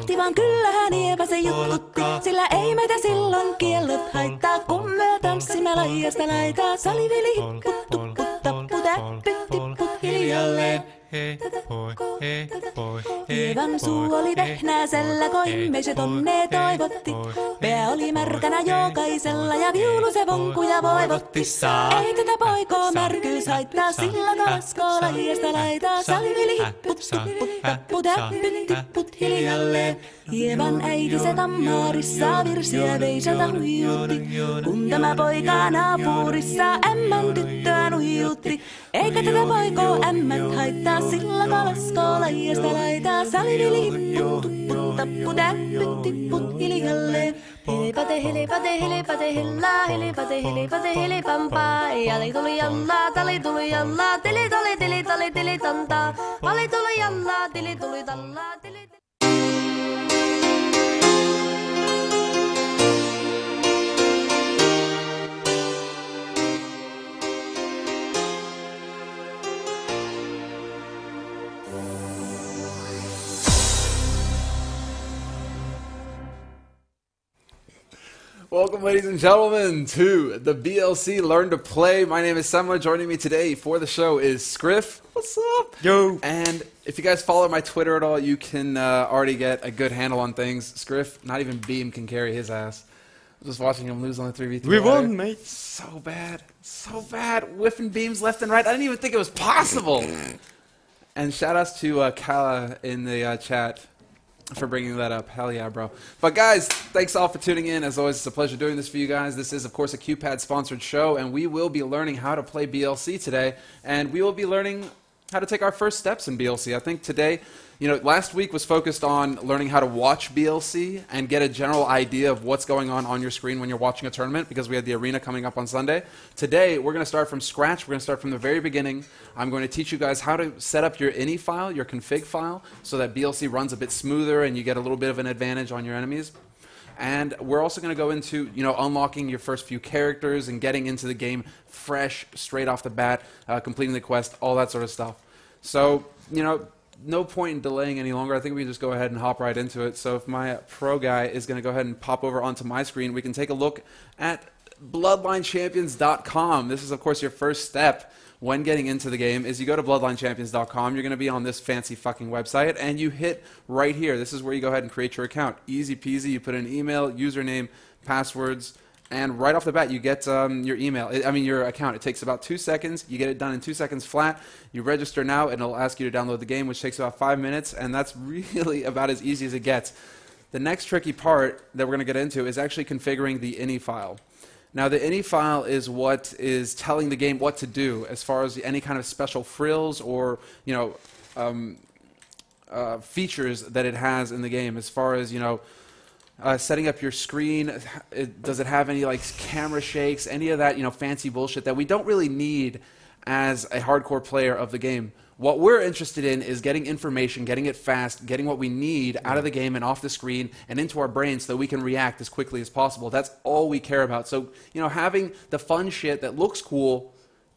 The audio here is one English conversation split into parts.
Nautti vaan kyllähän Ieva se juttutti, sillä ei meitä silloin kiellot haittaa, kun me tanssimme laijasta laitaa. Salivili hipput, tupput, tapput, äppyt, tipput hiljalleen. Hei, hoi, hei, hoi, Ievan suu oli vehnäisellä, koimme se tonne toivotti. Pää oli märkänä jokaisella ja viulu se vonkuja voivotti. Ei tätä poikoo märkyys haittaa, sillä kaskoo lajiasta laitaa. Salivili hipput, tupput, tapput, äppyt, tipput hiljalleen. Ievan äiti se tammaarissa virsiä veisalta huijutti. Kun tämä poika naapurissa ämmän tyttöä nuijutti. Eikä tätä poikoo ämmät haittaa, sillä kalaskoo lajiasta laitaa. Salivili hipput, tupput, tapput, äppyt, tipput hiljalleen. Hilipate, hilipate, hilipate, hillaa, hilipate, hilipate, hilipampaa. Jali tuli jallaa, tali tuli jallaa, tili tuli, tili tuli, tili tantaa. Vali tuli jallaa, tili tuli tallaa, tili tili. Welcome, ladies and gentlemen, to the BLC Learn to Play. My name is Semmler. Joining me today for the show is Scriff. What's up? Yo. And if you guys follow my Twitter at all, you can uh, already get a good handle on things. Scriff, not even Beam can carry his ass. I was just watching him lose on the 3v3. We ladder. won, mate. So bad. So bad. Whiffing beams left and right. I didn't even think it was possible. And shout outs to uh, Kala in the uh, chat for bringing that up. Hell yeah, bro. But guys, thanks all for tuning in. As always, it's a pleasure doing this for you guys. This is, of course, a QPad sponsored show, and we will be learning how to play BLC today. And we will be learning how to take our first steps in BLC. I think today, you know, last week was focused on learning how to watch BLC and get a general idea of what's going on on your screen when you're watching a tournament because we had the arena coming up on Sunday. Today, we're going to start from scratch. We're going to start from the very beginning. I'm going to teach you guys how to set up your ini file, your config file, so that BLC runs a bit smoother and you get a little bit of an advantage on your enemies. And we're also going to go into, you know, unlocking your first few characters and getting into the game fresh, straight off the bat, uh, completing the quest, all that sort of stuff. So, you know, no point in delaying any longer. I think we can just go ahead and hop right into it. So if my pro guy is going to go ahead and pop over onto my screen, we can take a look at bloodlinechampions.com. This is, of course, your first step when getting into the game is you go to bloodlinechampions.com. You're going to be on this fancy fucking website, and you hit right here. This is where you go ahead and create your account. Easy peasy. You put in email, username, passwords, and right off the bat, you get um, your email. I mean, your account. It takes about two seconds. You get it done in two seconds flat. You register now, and it'll ask you to download the game, which takes about five minutes, and that's really about as easy as it gets. The next tricky part that we're going to get into is actually configuring the ini file. Now, the ini file is what is telling the game what to do as far as any kind of special frills or, you know, um, uh, features that it has in the game as far as, you know, uh, setting up your screen. It, does it have any like camera shakes, any of that, you know, fancy bullshit that we don't really need as a hardcore player of the game? What we're interested in is getting information, getting it fast, getting what we need out of the game and off the screen and into our brains so that we can react as quickly as possible. That's all we care about. So, you know, having the fun shit that looks cool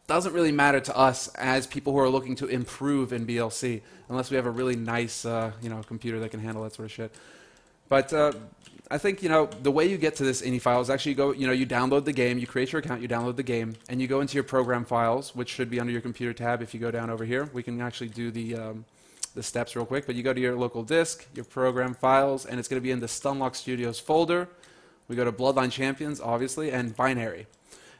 doesn't really matter to us as people who are looking to improve in BLC, unless we have a really nice, uh, you know, computer that can handle that sort of shit. But uh, I think you know the way you get to this ini file is actually you go you know you download the game, you create your account, you download the game, and you go into your program files, which should be under your computer tab. If you go down over here, we can actually do the um, the steps real quick. But you go to your local disk, your program files, and it's going to be in the Stunlock Studios folder. We go to Bloodline Champions, obviously, and Binary.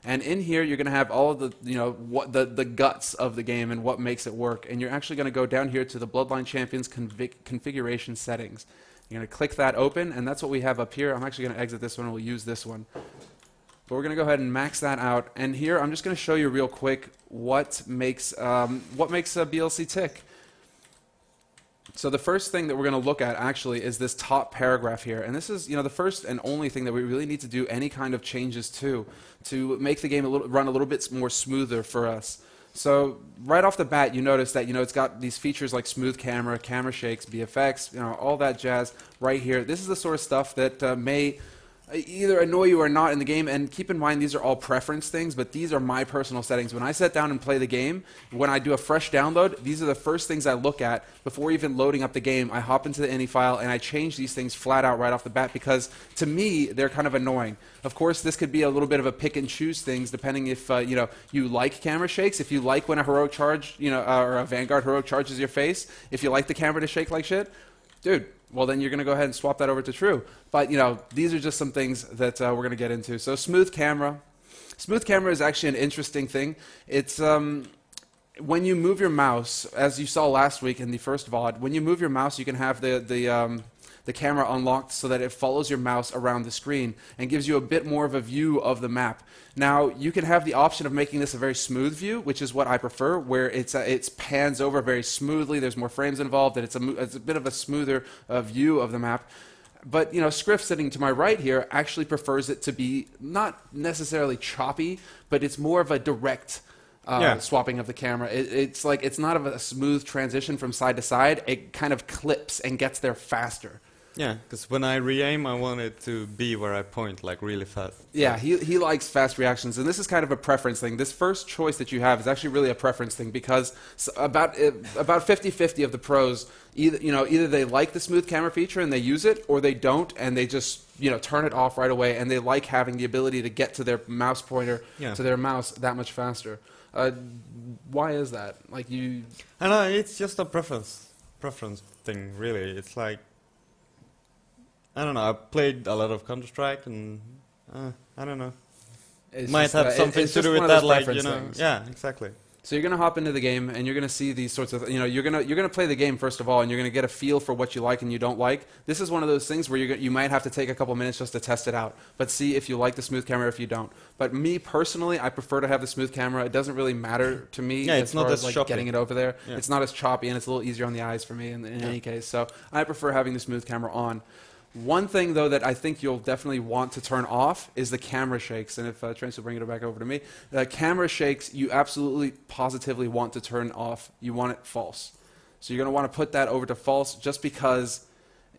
And in here, you're going to have all of the, you know, what the, the guts of the game and what makes it work. And you're actually going to go down here to the Bloodline Champions config- configuration settings. You're going to click that open, and that's what we have up here. I'm actually going to exit this one, and we'll use this one. But we're going to go ahead and max that out. And here, I'm just going to show you real quick what makes, um, what makes a BLC tick. So the first thing that we're going to look at actually is this top paragraph here. And this is, you know, the first and only thing that we really need to do any kind of changes to to make the game a little, run a little bit more smoother for us. So right off the bat, you notice that you know it's got these features like smooth camera, camera shakes, BFX, you know, all that jazz right here. This is the sort of stuff that uh, may either annoy you or not in the game. And keep in mind, these are all preference things, but these are my personal settings. When I sit down and play the game, when I do a fresh download, these are the first things I look at before even loading up the game. I hop into the ini file and I change these things flat out right off the bat because to me, they're kind of annoying. Of course, this could be a little bit of a pick and choose things depending if uh, you know you like camera shakes. If you like when a heroic charge, you know, uh, or a Vanguard heroic charges your face. If you like the camera to shake like shit, dude, well then you're going to go ahead and swap that over to true. But you know, these are just some things that uh, we're going to get into. So smooth camera, smooth camera is actually an interesting thing. It's um, when you move your mouse, as you saw last week in the first VOD, when you move your mouse, you can have the the um, the camera unlocked so that it follows your mouse around the screen and gives you a bit more of a view of the map. Now, you can have the option of making this a very smooth view, which is what I prefer, where it's, uh, it's pans over very smoothly, there's more frames involved, and it's a, it's a bit of a smoother uh, view of the map. But you know, Scriff sitting to my right here actually prefers it to be not necessarily choppy, but it's more of a direct uh, Yeah. swapping of the camera. It, it's like it's not of a smooth transition from side to side. It kind of clips and gets there faster. Yeah, because when I re-aim, I want it to be where I point, like really fast. Yeah, he, he likes fast reactions, and this is kind of a preference thing. This first choice that you have is actually really a preference thing because about uh, about 50-50 of the pros either you know either they like the smooth camera feature and they use it, or they don't and they just you know turn it off right away, and they like having the ability to get to their mouse pointer Yeah. to their mouse that much faster. Uh, why is that? Like you, I know it's just a preference, preference thing. Really, it's like I don't know. I played a lot of Counter Strike, and uh, I don't know. it's Might have something to do with that, like you know. things. Yeah, exactly. So you're gonna hop into the game and you're gonna see these sorts of you know you're gonna you're gonna play the game first of all and you're gonna get a feel for what you like and you don't like. This is one of those things where you you might have to take a couple minutes just to test it out, but see if you like the smooth camera or if you don't. But me personally, I prefer to have the smooth camera. It doesn't really matter to me Yeah, as it's not as like choppy. getting it over there. Yeah. It's not as choppy and it's a little easier on the eyes for me in, in Yeah. any case. So I prefer having the smooth camera on. One thing though that I think you'll definitely want to turn off is the camera shakes. And if uh, Trace will bring it back over to me, the camera shakes you absolutely positively want to turn off. You want it false. So you're going to want to put that over to false just because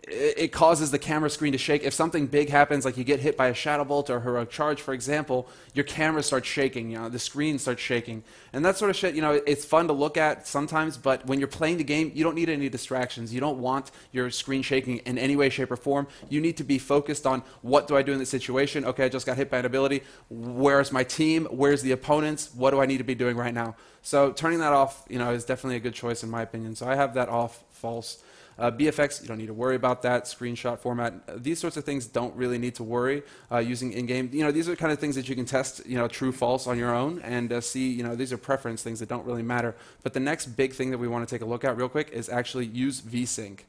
it, causes the camera screen to shake. If something big happens, like you get hit by a shadow bolt or a heroic charge, for example, your camera starts shaking. You know, the screen starts shaking, and that sort of shit. You know, it's fun to look at sometimes, but when you're playing the game, you don't need any distractions. You don't want your screen shaking in any way, shape, or form. You need to be focused on what do I do in this situation. Okay, I just got hit by an ability. Where's my team? Where's the opponents? What do I need to be doing right now? So turning that off, you know, is definitely a good choice in my opinion. So I have that off, false. Uh, BFX, you don't need to worry about that. Screenshot format, these sorts of things don't really need to worry uh, using in-game. You know, these are kind of things that you can test, you know, true, false on your own and uh, see, you know, these are preference things that don't really matter. But the next big thing that we want to take a look at real quick is actually use VSync.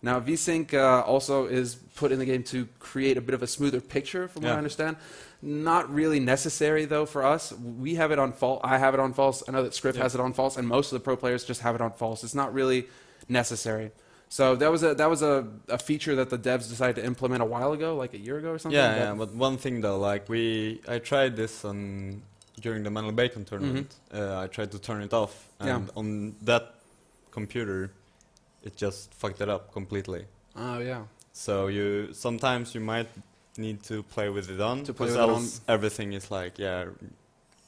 Now, VSync uh, also is put in the game to create a bit of a smoother picture, from what I understand. Not really necessary though for us. We have it on false. I have it on false. I know that Scriff Yeah. has it on false, and most of the pro players just have it on false. It's not really necessary. So that was a that was a, a feature that the devs decided to implement a while ago, like a year ago or something. Yeah, but- yeah. But one thing though, like we, I tried this on during the Manly Bacon tournament. Uh, I tried to turn it off, Yeah. and on that computer, it just fucked it up completely. Oh yeah. So you sometimes you might need to play with it on, To play because with it else everything is like yeah,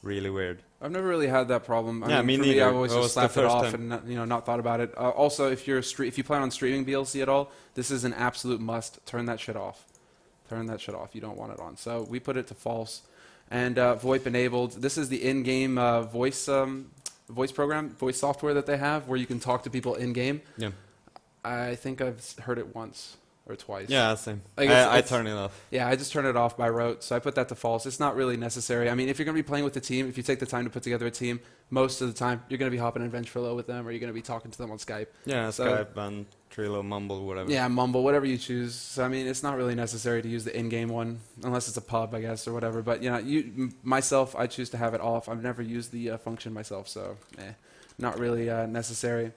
really weird. I've never really had that problem. I Yeah, mean, me for me. I've always That just slapped it off time. and not, you know not thought about it. Uh, also, if you're stre- if you plan on streaming BLC at all, this is an absolute must. Turn that shit off. Turn that shit off. You don't want it on. So we put it to false, and uh, VoIP enabled. This is the in-game uh, voice um, voice program, voice software that they have, where you can talk to people in-game. Yeah, I think I've heard it once or twice. yeah, same. Like, it's- I, I it's- turn it off. Yeah, I just turn it off by rote, so I put that to false. It's not really necessary. I mean, if you're going to be playing with the team, if you take the time to put together a team, most of the time you're going to be hopping in Ventrilo with them, or you're going to be talking to them on Skype. Yeah, So- Skype and Ventrilo, Mumble, whatever. Yeah, Mumble, whatever you choose. So, I mean, it's not really necessary to use the in-game one, unless it's a pub, I guess, or whatever. But you know, you m- myself, I choose to have it off. I've never used the uh, function myself, so eh, not really uh, necessary.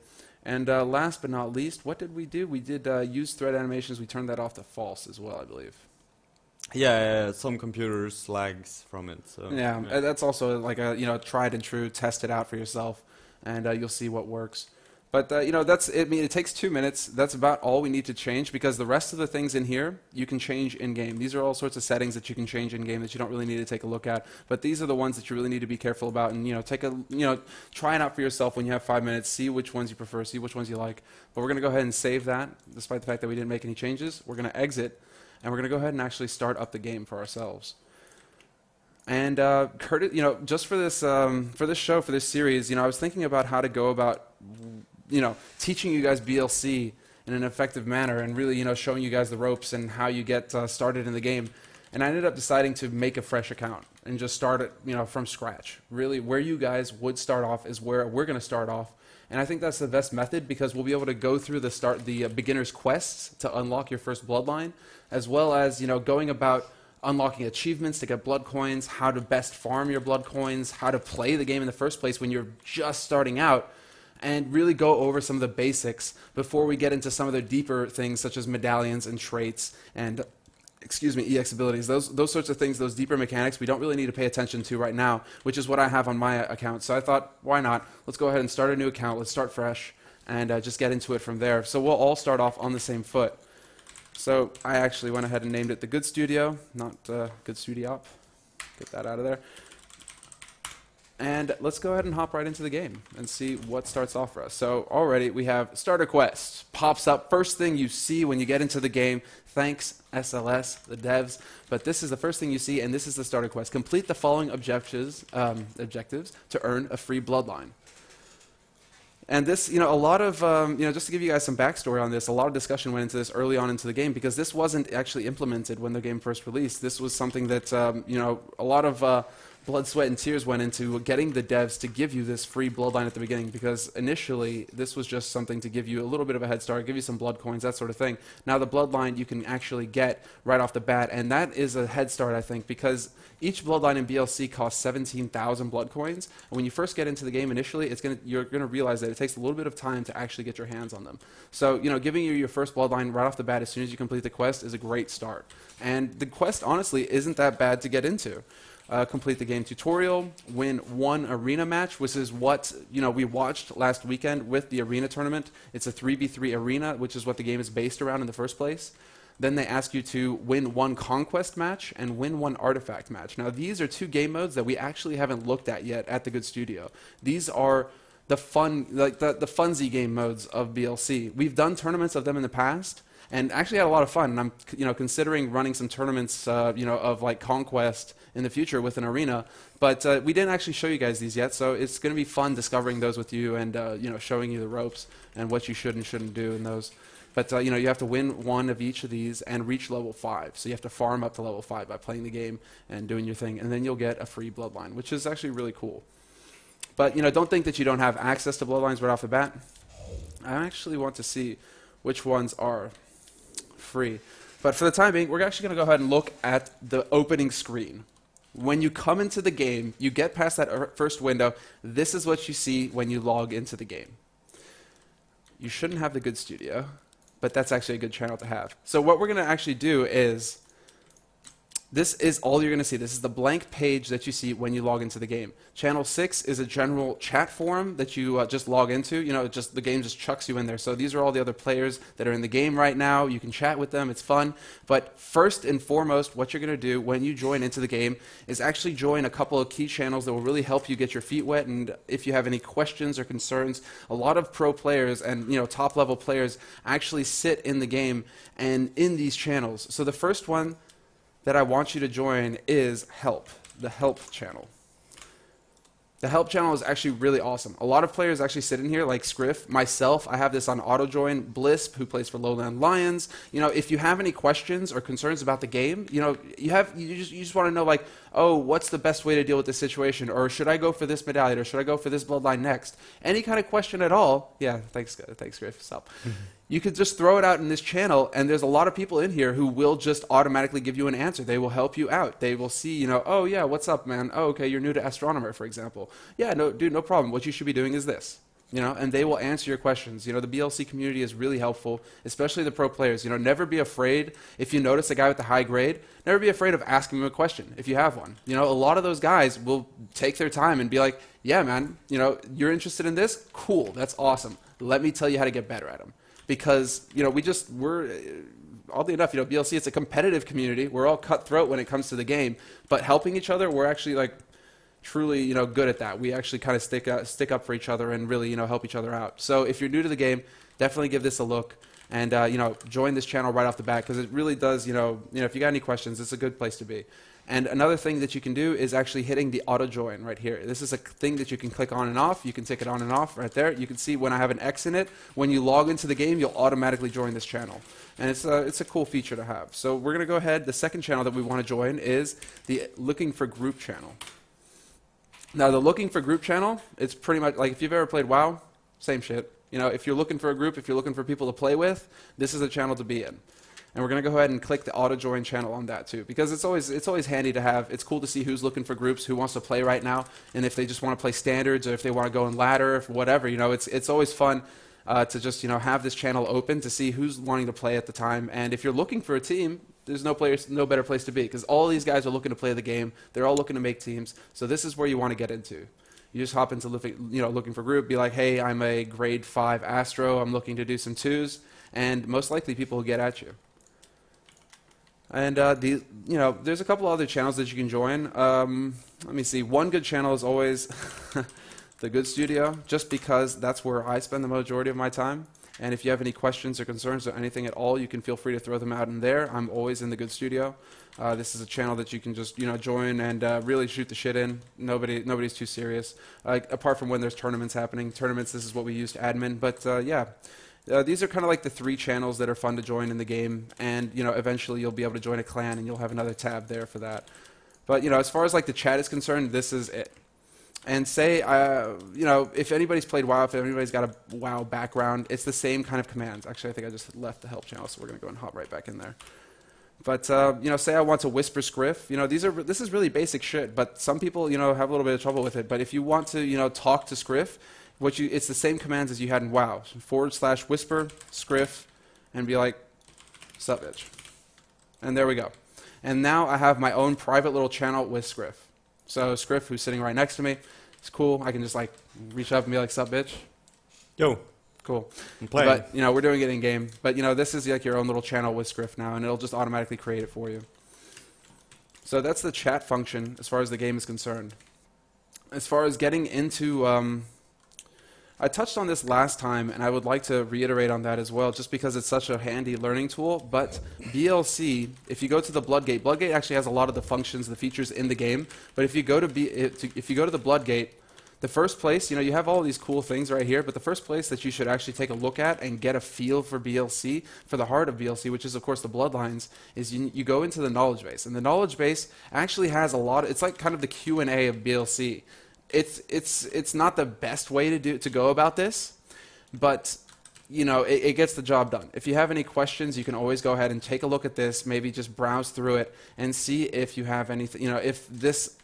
And uh, last but not least, what did we do? We did uh, use thread animations. We turned that off to false as well, I believe. Yeah, yeah, yeah, some computers lags from it. So Yeah, uh, that's also like a you know tried and true. Test it out for yourself, and uh, you'll see what works. But uh, you know, that's I mean, it takes two minutes. That's about all we need to change because the rest of the things in here you can change in game. These are all sorts of settings that you can change in game that you don't really need to take a look at. But these are the ones that you really need to be careful about, and you know, take a you know, try it out for yourself when you have five minutes. See which ones you prefer. See which ones you like. But we're going to go ahead and save that, despite the fact that we didn't make any changes. We're going to exit, and we're going to go ahead and actually start up the game for ourselves. And uh, Curtis, you know, just for this um, for this show for this series, you know, I was thinking about how to go about, you know, teaching you guys BLC in an effective manner, and really, you know, showing you guys the ropes and how you get uh, started in the game. And I ended up deciding to make a fresh account and just start it, you know, from scratch. Really, where you guys would start off is where we're going to start off. And I think that's the best method because we'll be able to go through the start the uh, beginner's quests to unlock your first bloodline, as well as you know going about unlocking achievements to get blood coins, how to best farm your blood coins, how to play the game in the first place when you're just starting out, and really go over some of the basics before we get into some of the deeper things such as medallions and traits and excuse me, EX abilities. Those those sorts of things, those deeper mechanics we don't really need to pay attention to right now, which is what I have on my account. So I thought, why not? Let's go ahead and start a new account. Let's start fresh and uh, just get into it from there. So we'll all start off on the same foot. So I actually went ahead and named it the Good Studio, not uh, Good Studio. Op. Get that out of there. And let's go ahead and hop right into the game and see what starts off for us. So already we have starter quest pops up first thing you see when you get into the game. Thanks SLS, the devs. But this is the first thing you see, and this is the starter quest. Complete the following objectives um, objectives to earn a free bloodline. And this, you know, a lot of, um, you know, just to give you guys some backstory on this, a lot of discussion went into this early on into the game because this wasn't actually implemented when the game first released. This was something that, um, you know, a lot of uh, blood, sweat, and tears went into getting the devs to give you this free bloodline at the beginning because initially this was just something to give you a little bit of a head start, give you some blood coins, that sort of thing. Now the bloodline you can actually get right off the bat, and that is a head start, I think, because each bloodline in BLC costs 17,000 blood coins. And when you first get into the game initially, it's gonna, you're going to realize that it takes a little bit of time to actually get your hands on them. So, you know, giving you your first bloodline right off the bat as soon as you complete the quest is a great start. And the quest, honestly, isn't that bad to get into. Uh, complete the game tutorial, win one arena match, which is what you know we watched last weekend with the arena tournament. It's a 3v3 arena, which is what the game is based around in the first place. Then they ask you to win one conquest match and win one artifact match. Now, these are two game modes that we actually haven't looked at yet at the Good Studio. These are the fun, like the, the funsy game modes of BLC. We've done tournaments of them in the past and actually had a lot of fun. And I'm, you know, considering running some tournaments, uh, you know, of like conquest in the future with an arena. But uh, we didn't actually show you guys these yet, so it's going to be fun discovering those with you and uh, you know showing you the ropes and what you should and shouldn't do in those. But uh, you know, you have to win one of each of these and reach level five. So you have to farm up to level five by playing the game and doing your thing, and then you'll get a free bloodline, which is actually really cool. But you know, don't think that you don't have access to bloodlines right off the bat. I actually want to see which ones are free. But for the time being, we're actually going to go ahead and look at the opening screen. When you come into the game, you get past that er, first window. This is what you see when you log into the game. You shouldn't have the good studio but that's actually a good channel to have. So what we're going to actually do is this is all you're going to see. This is the blank page that you see when you log into the game. Channel 6 is a general chat forum that you uh, just log into. You know, just the game just chucks you in there. So these are all the other players that are in the game right now. You can chat with them. It's fun. But first and foremost, what you're going to do when you join into the game is actually join a couple of key channels that will really help you get your feet wet. And if you have any questions or concerns, a lot of pro players and you know top level players actually sit in the game and in these channels. So the first one that I want you to join is Help, the Help channel. The help channel is actually really awesome. A lot of players actually sit in here, like Scriff, myself. I have this on auto join. Blisp, who plays for Lowland Lions. You know, if you have any questions or concerns about the game, you know, you have you just you just want to know like, oh, what's the best way to deal with this situation, or should I go for this medallion, or should I go for this bloodline next? Any kind of question at all? Yeah, thanks, thanks, Scriff. Stop. Mm-hmm. you could just throw it out in this channel and there's a lot of people in here who will just automatically give you an answer they will help you out they will see you know oh yeah what's up man oh okay you're new to astronomer for example yeah no dude no problem what you should be doing is this you know and they will answer your questions. You know the blc community is really helpful especially the pro players. You know never be afraid if you notice a guy with a high grade never be afraid of asking him a question if you have one. You know a lot of those guys will take their time and be like yeah man you know you're interested in this? Cool that's awesome. Let me tell you how to get better at them. Because you know we just we're uh, oddly enough, you know, BLC it's a competitive community. We're all cutthroat when it comes to the game, but helping each other, we're actually like truly, you know, good at that. We actually kind of stick uh, stick up for each other and really, you know, help each other out. So if you're new to the game, definitely give this a look and uh, you know, join this channel right off the bat because it really does, you know, you know, if you got any questions, it's a good place to be. And another thing that you can do is actually hitting the auto join right here. This is a thing that you can click on and off. You can take it on and off right there. You can see when I have an X in it, when you log into the game, you'll automatically join this channel. And it's a, it's a cool feature to have. So we're going to go ahead. The second channel that we want to join is the looking for group channel. Now, the looking for group channel, it's pretty much like if you've ever played WoW, same shit. You know, if you're looking for a group, if you're looking for people to play with, this is a channel to be in. And we're going to go ahead and click the auto join channel on that too, because it's always it's always handy to have. It's cool to see who's looking for groups, who wants to play right now, and if they just want to play standards or if they want to go in ladder, or whatever. You know, it's it's always fun uh, to just you know have this channel open to see who's wanting to play at the time. And if you're looking for a team, there's no players, no better place to be because all these guys are looking to play the game. They're all looking to make teams. So this is where you want to get into. You just hop into looking, you know, looking for group. Be like, hey, I'm a grade five Astro. I'm looking to do some twos, and most likely people will get at you. And uh, the, you know, there's a couple other channels that you can join. Um, let me see. One good channel is always the Good Studio, just because that's where I spend the majority of my time. And if you have any questions or concerns or anything at all, you can feel free to throw them out in there. I'm always in the Good Studio. Uh, this is a channel that you can just you know join and uh, really shoot the shit in. Nobody nobody's too serious. Uh, apart from when there's tournaments happening. Tournaments. This is what we use to admin. But uh, yeah. Uh, these are kind of like the three channels that are fun to join in the game, and you know eventually you'll be able to join a clan, and you'll have another tab there for that. But you know, as far as like the chat is concerned, this is it and say, uh, you know, if anybody's played WoW, if anybody's got a WoW background, it's the same kind of commands. Actually, I think I just left the help channel, so we're going to go and hop right back in there. But uh, you know, say I want to whisper Scriff. You know, these are this is really basic shit. But some people, you know, have a little bit of trouble with it. But if you want to, you know, talk to Scriff, what you it's the same commands as you had in WoW. Forward slash whisper Scriff, and be like, sup bitch. And there we go. And now I have my own private little channel with Scriff. So Scriff, who's sitting right next to me, it's cool. I can just like reach up and be like, "Sup, bitch." Yo. Cool. I'm playing. But you know, we're doing it in game. But you know, this is like your own little channel with Scriff now, and it'll just automatically create it for you. So that's the chat function as far as the game is concerned. As far as getting into um, I touched on this last time, and I would like to reiterate on that as well, just because it's such a handy learning tool. But BLC, if you go to the Bloodgate, Bloodgate actually has a lot of the functions, the features in the game. But if you go to, B, if you go to the Bloodgate, the first place, you know, you have all these cool things right here, but the first place that you should actually take a look at and get a feel for BLC, for the heart of BLC, which is of course the bloodlines, is you, you go into the knowledge base, and the knowledge base actually has a lot. Of, it's like kind of the Q and A of BLC it's it's it's not the best way to do to go about this, but you know it, it, gets the job done. If you have any questions, you can always go ahead and take a look at this. Maybe just browse through it and see if you have anything. You know if this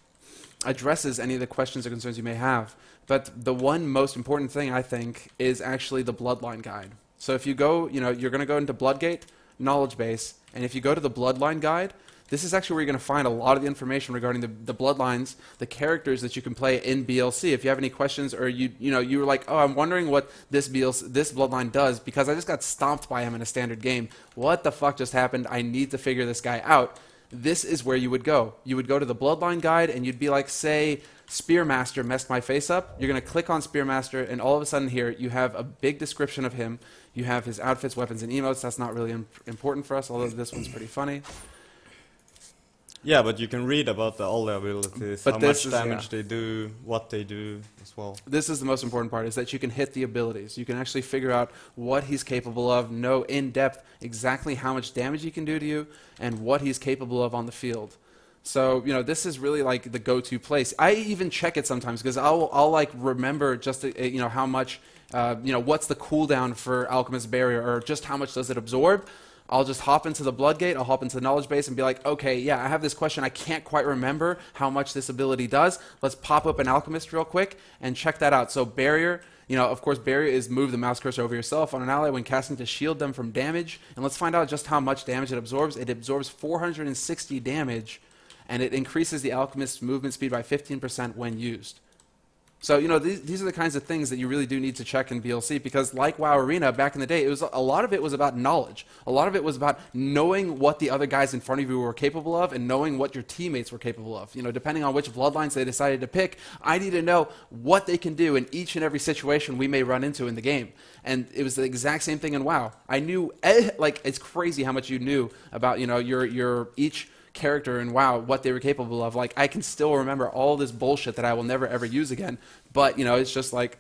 addresses any of the questions or concerns you may have. But the one most important thing I think is actually the bloodline guide. So if you go, you know, you're going to go into Bloodgate knowledge base, and if you go to the bloodline guide, this is actually where you're going to find a lot of the information regarding the, the bloodlines, the characters that you can play in BLC. If you have any questions or you you know you were like, oh, I'm wondering what this BLC, this bloodline does because I just got stomped by him in a standard game. What the fuck just happened? I need to figure this guy out. This is where you would go. You would go to the bloodline guide and you'd be like, say, Spearmaster messed my face up. You're going to click on Spearmaster, and all of a sudden here you have a big description of him. You have his outfits, weapons, and emotes. That's not really imp important for us, although this one's pretty funny. Yeah, but you can read about the, all the abilities, but how much is, damage yeah. they do, what they do as well. This is the most important part, is that you can hit the abilities. You can actually figure out what he's capable of, know in depth exactly how much damage he can do to you, and what he's capable of on the field. So, you know, this is really like the go-to place. I even check it sometimes because I'll, I'll like remember just, uh, you know, how much, uh, you know, what's the cooldown for Alchemist Barrier or just how much does it absorb. I'll just hop into the Bloodgate, I'll hop into the knowledge base and be like, okay, yeah, I have this question. I can't quite remember how much this ability does. Let's pop up an alchemist real quick and check that out. So barrier, you know, of course, barrier is move the mouse cursor over yourself on an ally when casting to shield them from damage. And let's find out just how much damage it absorbs. It absorbs 460 damage, and it increases the alchemist's movement speed by 15% when used. So, you know, these, these are the kinds of things that you really do need to check in BLC because, like WoW Arena back in the day, it was a lot of it was about knowledge. A lot of it was about knowing what the other guys in front of you were capable of and knowing what your teammates were capable of. You know, depending on which bloodlines they decided to pick, I need to know what they can do in each and every situation we may run into in the game. And it was the exact same thing in WoW. I knew, eh, like, it's crazy how much you knew about, you know, your, your each character and wow what they were capable of like i can still remember all this bullshit that i will never ever use again. But you know it's just like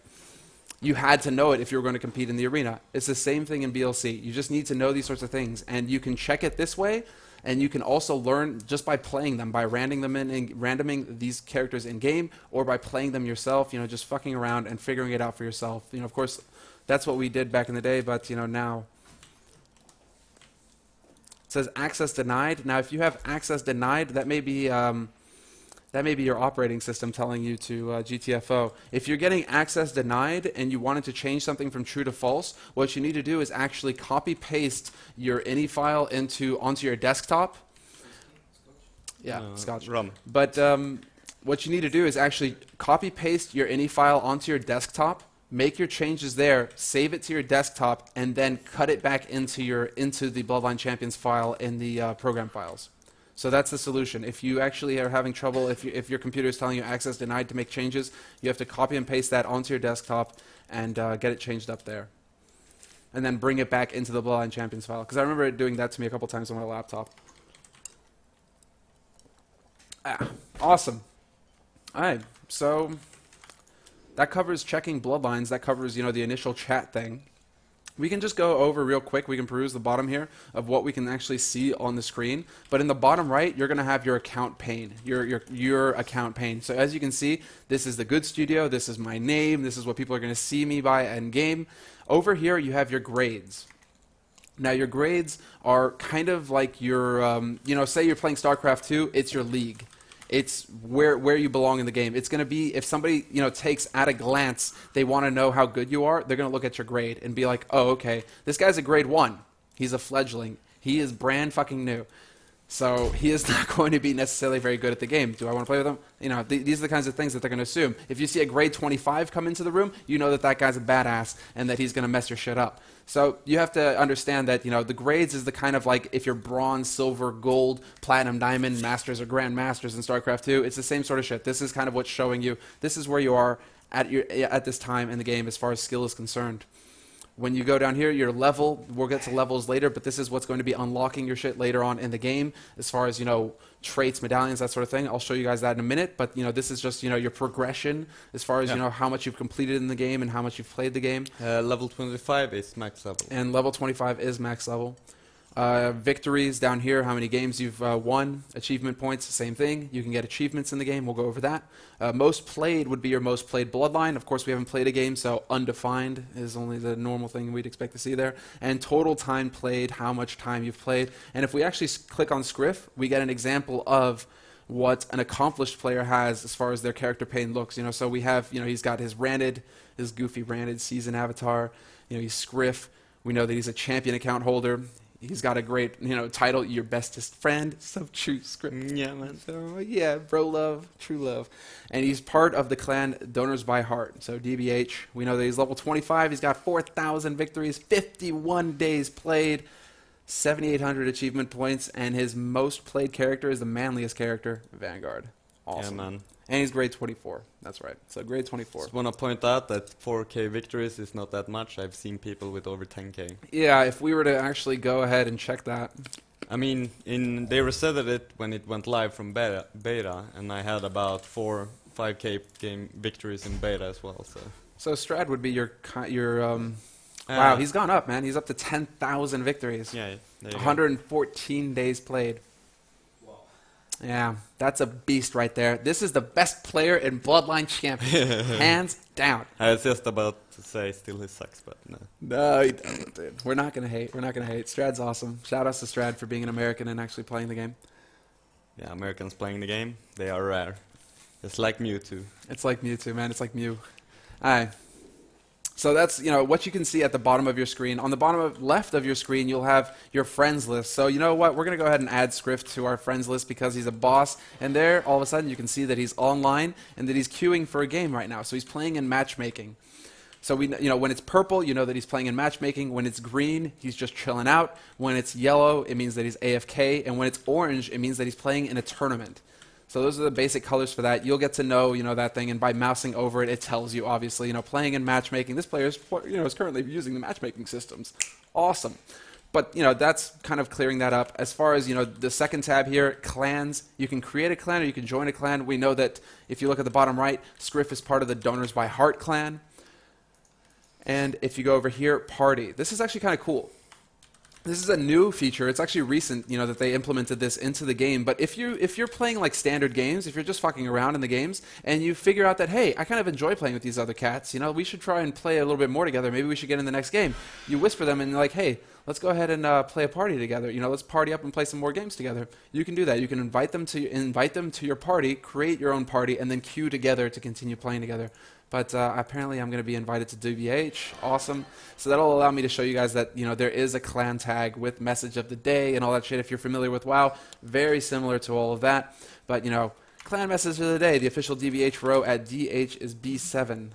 you had to know it if you were going to compete in the arena. It's the same thing in blc you just need to know these sorts of things. And you can check it this way and you can also learn just by playing them by randoming them in, in randoming these characters in game or by playing them yourself you know just fucking around and figuring it out for yourself. You know of course that's what we did back in the day but you know now it says access denied. Now, if you have access denied, that may be um, that may be your operating system telling you to uh, GTFO. If you're getting access denied and you wanted to change something from true to false, what you need to do is actually copy paste your ini file into onto your desktop. Yeah, Uh, Scotch. rum. But um, what you need to do is actually copy paste your ini file onto your desktop, make your changes there, save it to your desktop, and then cut it back into your into the Bloodline Champions file in the uh, program files. So that's the solution. If you actually are having trouble, if, you, if your computer is telling you access denied to make changes, you have to copy and paste that onto your desktop and uh, get it changed up there. And then bring it back into the Bloodline Champions file. Because I remember doing that to me a couple times on my laptop. Ah, awesome. All right, so that covers checking bloodlines. That covers, you know, the initial chat thing. We can just go over real quick. We can peruse the bottom here of what we can actually see on the screen. But in the bottom right, you're going to have your account pane, your, your, your account pane. So as you can see, this is the good studio. This is my name. This is what people are going to see me by end game. Over here, you have your grades. Now, your grades are kind of like your, um, you know, say you're playing StarCraft 2, it's your league. It's where, where you belong in the game. It's going to be, if somebody, you know, takes at a glance, they want to know how good you are, they're going to look at your grade and be like, oh, okay, this guy's a grade one. He's a fledgling. He is brand fucking new. So he is not going to be necessarily very good at the game. Do I want to play with him? You know, th- these are the kinds of things that they're going to assume. If you see a grade 25 come into the room, you know that that guy's a badass and that he's going to mess your shit up. So you have to understand that you know the grades is the kind of like if you're bronze, silver, gold, platinum, diamond, masters or grand masters in StarCraft 2, it's the same sort of shit. This is kind of what's showing you this is where you are at your at this time in the game as far as skill is concerned. When you go down here, your level, we'll get to levels later, but this is what's going to be unlocking your shit later on in the game as far as, you know, traits, medallions, that sort of thing. I'll show you guys that in a minute, but, you know, this is just, you know, your progression as far as, you know, how much you've completed in the game and how much you've played the game. Uh, level 25 is max level. And level 25 is max level. Uh, victories down here, how many games you've uh, won. Achievement points, same thing. You can get achievements in the game. We'll go over that. Uh, most played would be your most played bloodline. Of course, we haven't played a game, so undefined is only the normal thing we'd expect to see there. And total time played, how much time you've played. And if we actually click on Scriff, we get an example of what an accomplished player has as far as their character pane looks. You know, so we have, you know, he's got his ranted, his goofy ranted season avatar. You know, he's Scriff. We know that he's a champion account holder. He's got a great, you know, title, your bestest friend. So true, Scriff. Mm, yeah, man. So yeah, bro love, true love, and he's part of the clan Donors by Heart. So DBH, we know that he's level 25. He's got 4,000 victories, 51 days played, 7,800 achievement points, and his most played character is the manliest character, Vanguard. Awesome. Yeah, man. And he's grade 24. That's right. So grade 24. Just want to point out that 4k victories is not that much. I've seen people with over 10k. Yeah, if we were to actually go ahead and check that, I mean, in they resetted it when it went live from beta, beta, and I had about four, 5k game victories in beta as well. So so Strad would be your your um. Uh, wow, he's gone up, man. He's up to 10,000 victories. yeah, there you go. 114 days played. Yeah, that's a beast right there. This is the best player in Bloodline Champion, hands down. I was just about to say still he sucks, but no. No, he doesn't, dude. We're not gonna hate. We're not gonna hate. Strad's awesome. Shout outs to Strad for being an American and actually playing the game. Yeah, Americans playing the game, they are rare. It's like Mewtwo. It's like Mewtwo, man. It's like Mew. Alright. So that's you know what you can see at the bottom of your screen. On the bottom of left of your screen, you'll have your friends list. So you know what? We're gonna go ahead and add Scriff to our friends list because he's a boss. And there, all of a sudden, you can see that he's online and that he's queuing for a game right now. So he's playing in matchmaking. So we, you know, when it's purple, you know that he's playing in matchmaking. When it's green, he's just chilling out. When it's yellow, it means that he's AFK. And when it's orange, it means that he's playing in a tournament. So those are the basic colors for that. You'll get to know, you know, that thing, and by mousing over it, it tells you, obviously, you know, playing in matchmaking. This player is, you know, is currently using the matchmaking systems. Awesome. But you know that's kind of clearing that up. As far as you know, the second tab here, clans. You can create a clan or you can join a clan. We know that if you look at the bottom right, Scriff is part of the Donors by Heart clan. And if you go over here, party. This is actually kind of cool. This is a new feature. It's actually recent, you know, that they implemented this into the game. But if you if you're playing like standard games, if you're just fucking around in the games, and you figure out that hey, I kind of enjoy playing with these other cats, you know, we should try and play a little bit more together. Maybe we should get in the next game. You whisper them and like, hey, let's go ahead and uh, play a party together. You know, let's party up and play some more games together. You can do that. You can invite them to invite them to your party, create your own party, and then queue together to continue playing together. But uh, apparently, I'm going to be invited to DBH. Awesome. So that'll allow me to show you guys that you know there is a clan tag with message of the day and all that shit. If you're familiar with WoW, very similar to all of that. But you know, clan message of the day: the official DBH row at DH is B7.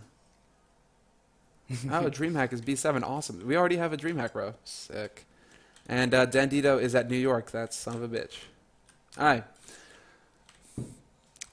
oh, DreamHack is B7. Awesome. We already have a DreamHack row. Sick. And uh, Dandito is at New York. That's son of a bitch. All right.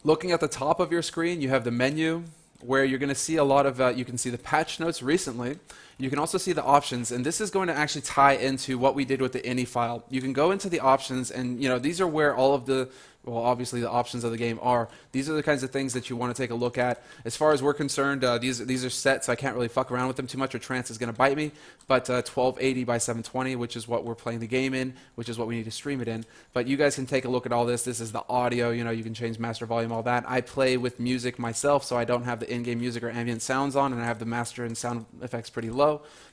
Looking at the top of your screen, you have the menu where you're going to see a lot of, uh, you can see the patch notes recently. You can also see the options, and this is going to actually tie into what we did with the ini file. You can go into the options, and you know these are where all of the well, obviously the options of the game are. These are the kinds of things that you want to take a look at. As far as we're concerned, uh, these these are set, so I can't really fuck around with them too much, or trance is going to bite me. But uh, 1280 by 720, which is what we're playing the game in, which is what we need to stream it in. But you guys can take a look at all this. This is the audio. You know, you can change master volume, all that. I play with music myself, so I don't have the in-game music or ambient sounds on, and I have the master and sound effects pretty low.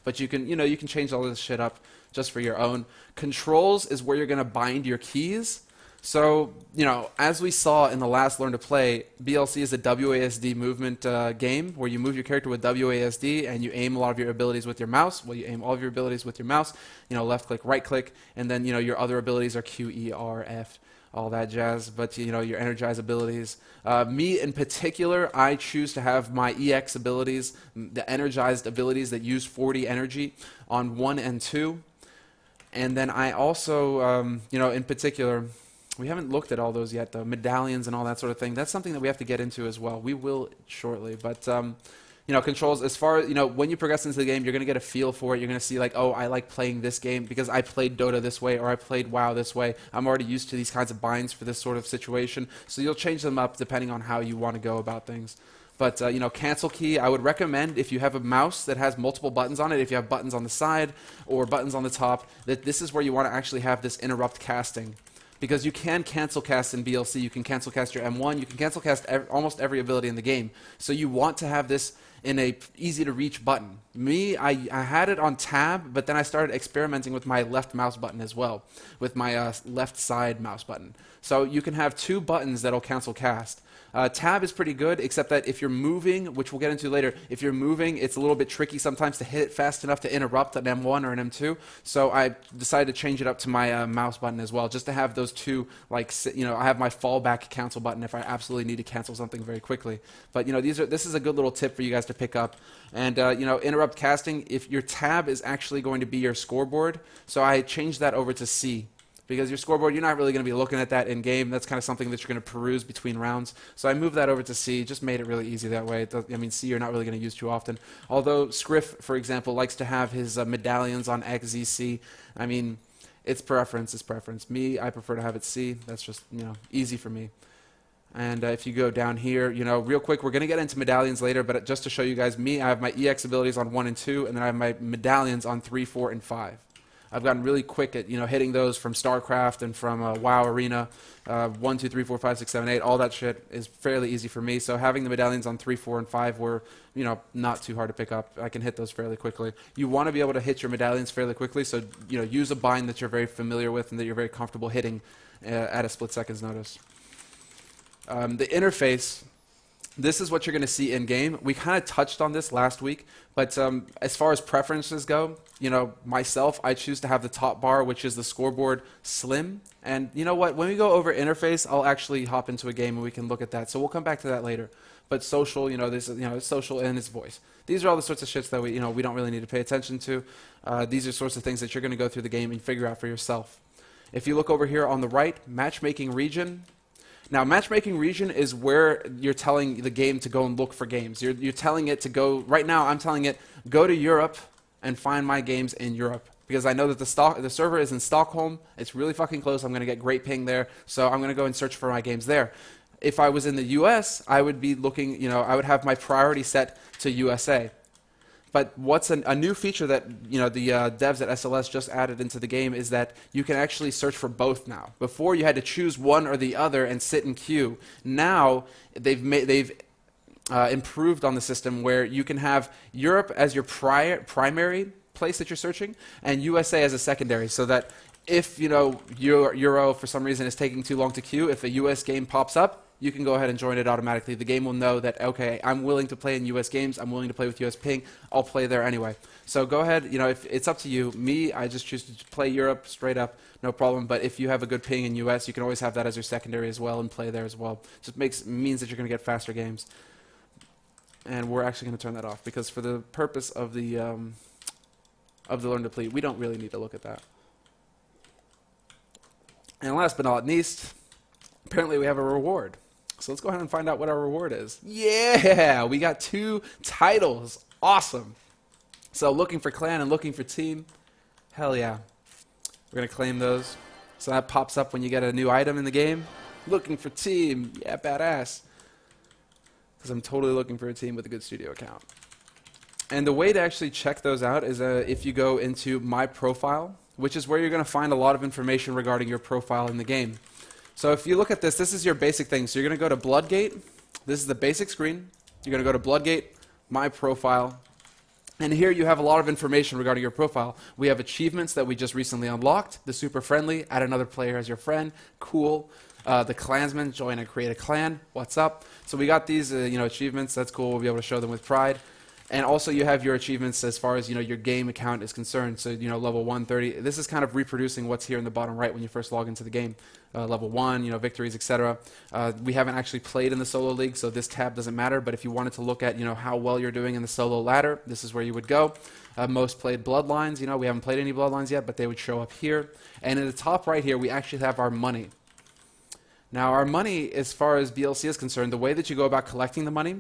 But you can, you know, you can change all this shit up just for your own. Controls is where you're going to bind your keys. So, you know, as we saw in the last Learn to Play, BLC is a WASD movement uh, game where you move your character with WASD and you aim a lot of your abilities with your mouse. Well, you aim all of your abilities with your mouse, you know, left click, right click, and then, you know, your other abilities are Q, E, R, F, all that jazz. But, you know, your energize abilities. Uh, me in particular, I choose to have my EX abilities, the energized abilities that use 40 energy on 1 and 2. And then I also, um, you know, in particular, we haven't looked at all those yet, though. Medallions and all that sort of thing. That's something that we have to get into as well. We will shortly. But, um, you know, controls, as far as, you know, when you progress into the game, you're going to get a feel for it. You're going to see, like, oh, I like playing this game because I played Dota this way or I played WoW this way. I'm already used to these kinds of binds for this sort of situation. So you'll change them up depending on how you want to go about things. But uh, you know, cancel key. I would recommend if you have a mouse that has multiple buttons on it, if you have buttons on the side or buttons on the top, that this is where you want to actually have this interrupt casting because you can cancel cast in BLC. You can cancel cast your M1. You can cancel cast ev almost every ability in the game. So you want to have this in a easy to reach button. Me, I, I had it on tab, but then I started experimenting with my left mouse button as well, with my uh, left side mouse button. So you can have two buttons that'll cancel cast. Uh, tab is pretty good, except that if you're moving, which we'll get into later, if you're moving, it's a little bit tricky sometimes to hit it fast enough to interrupt an M1 or an M2. So I decided to change it up to my uh, mouse button as well, just to have those two, like, you know, I have my fallback cancel button if I absolutely need to cancel something very quickly. But, you know, these are, this is a good little tip for you guys to pick up. And, uh, you know, interrupt casting, if your tab is actually going to be your scoreboard, so I changed that over to C because your scoreboard, you're not really going to be looking at that in game. That's kind of something that you're going to peruse between rounds. So I moved that over to C, just made it really easy that way. I mean, C you're not really going to use too often. Although Scriff, for example, likes to have his uh, medallions on XZC. I mean, it's preference, it's preference. Me, I prefer to have it C. That's just, you know, easy for me. And uh, if you go down here, you know, real quick, we're going to get into medallions later, but just to show you guys, me, I have my EX abilities on 1 and 2, and then I have my medallions on 3, 4, and 5. I've gotten really quick at you know hitting those from StarCraft and from uh, WoW Arena. Uh, one, two, three, four, five, six, seven, eight. All that shit is fairly easy for me. So having the medallions on three, four, and five were you know not too hard to pick up. I can hit those fairly quickly. You want to be able to hit your medallions fairly quickly. So you know use a bind that you're very familiar with and that you're very comfortable hitting uh, at a split second's notice. Um, the interface this is what you're going to see in game. We kind of touched on this last week, but um, as far as preferences go, you know, myself, I choose to have the top bar, which is the scoreboard slim. And you know what? When we go over interface, I'll actually hop into a game and we can look at that. So we'll come back to that later. But social, you know, this, you know, social and it's voice. These are all the sorts of shits that we, you know, we don't really need to pay attention to. Uh, these are sorts of things that you're going to go through the game and figure out for yourself. If you look over here on the right, matchmaking region, now, matchmaking region is where you're telling the game to go and look for games. You're, you're telling it to go, right now, I'm telling it, go to Europe and find my games in Europe. Because I know that the, stock, the server is in Stockholm. It's really fucking close. I'm going to get great ping there. So I'm going to go and search for my games there. If I was in the US, I would be looking, you know, I would have my priority set to USA. But what's an, a new feature that you know the uh, devs at SLS just added into the game is that you can actually search for both now. Before you had to choose one or the other and sit in queue. Now they've made they've uh, improved on the system where you can have Europe as your prior, primary place that you're searching and USA as a secondary, so that if you know Euro, Euro for some reason is taking too long to queue, if a US game pops up, you can go ahead and join it automatically. The game will know that, okay, I'm willing to play in US games, I'm willing to play with US ping, I'll play there anyway. So go ahead, you know, if it's up to you. Me, I just choose to play Europe straight up, no problem. But if you have a good ping in US, you can always have that as your secondary as well and play there as well. Just makes means that you're going to get faster games. And we're actually going to turn that off because for the purpose of the um, of the learn to play, we don't really need to look at that. And last but not least, apparently we have a reward. So let's go ahead and find out what our reward is. Yeah, we got two titles. Awesome. So looking for clan and looking for team. Hell yeah. We're going to claim those. So that pops up when you get a new item in the game. Looking for team. Yeah, badass. Because I'm totally looking for a team with a GD Studio account. And the way to actually check those out is uh, if you go into My Profile, which is where you're going to find a lot of information regarding your profile in the game. So if you look at this, this is your basic thing. So you're going to go to Bloodgate. This is the basic screen. You're going to go to Bloodgate, My Profile. And here you have a lot of information regarding your profile. We have achievements that we just recently unlocked. The super friendly, add another player as your friend. Cool. Uh, the clansman, join and create a clan. What's up? So we got these, uh, you know, achievements. That's cool. We'll be able to show them with pride. And also you have your achievements as far as you know your game account is concerned. So you know level 130. This is kind of reproducing what's here in the bottom right when you first log into the game. Uh, level one, you know victories, etc. Uh, we haven't actually played in the solo league, so this tab doesn't matter. But if you wanted to look at you know how well you're doing in the solo ladder, this is where you would go. Uh, most played bloodlines. You know we haven't played any bloodlines yet, but they would show up here. And in the top right here, we actually have our money. Now, our money, as far as BLC is concerned, the way that you go about collecting the money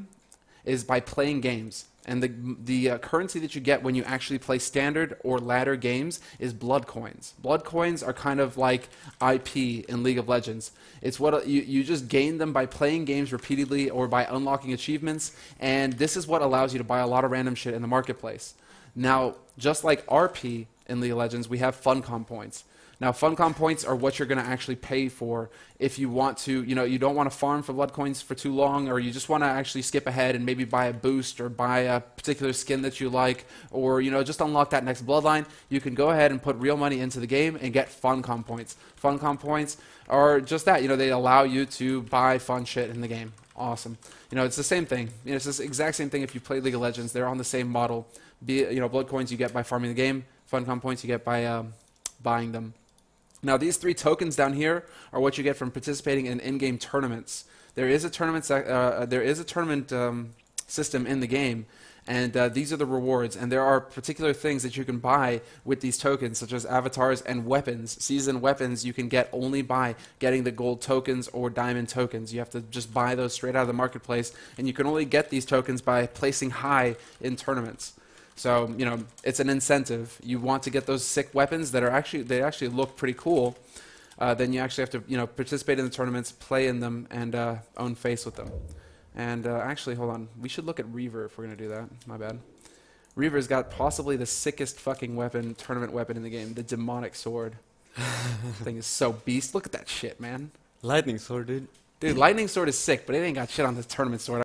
is by playing games. And the, the uh, currency that you get when you actually play standard or ladder games is blood coins. Blood coins are kind of like IP in League of Legends. It's what uh, you, you just gain them by playing games repeatedly or by unlocking achievements, and this is what allows you to buy a lot of random shit in the marketplace. Now, just like RP in League of Legends, we have Funcom points. Now, Funcom points are what you're going to actually pay for if you want to, you know, you don't want to farm for blood coins for too long, or you just want to actually skip ahead and maybe buy a boost or buy a particular skin that you like, or, you know, just unlock that next bloodline. You can go ahead and put real money into the game and get Funcom points. Funcom points are just that, you know, they allow you to buy fun shit in the game. Awesome. You know, it's the same thing. You know, it's the exact same thing if you play League of Legends. They're on the same model. Be you know, blood coins you get by farming the game, Funcom points you get by um, buying them. Now, these three tokens down here are what you get from participating in in-game tournaments. There is a tournament, uh, there is a tournament um, system in the game, and uh, these are the rewards. And there are particular things that you can buy with these tokens, such as avatars and weapons. Season weapons you can get only by getting the gold tokens or diamond tokens. You have to just buy those straight out of the marketplace, and you can only get these tokens by placing high in tournaments. So you know, it's an incentive. You want to get those sick weapons that are actually they actually look pretty cool. Uh, then you actually have to you know participate in the tournaments, play in them, and uh, own face with them. And uh, actually, hold on, we should look at Reaver if we're gonna do that. My bad. Reaver's got possibly the sickest fucking weapon, tournament weapon in the game, the demonic sword. thing is so beast. Look at that shit, man. Lightning sword, dude. Dude, lightning sword is sick, but it ain't got shit on the tournament sword.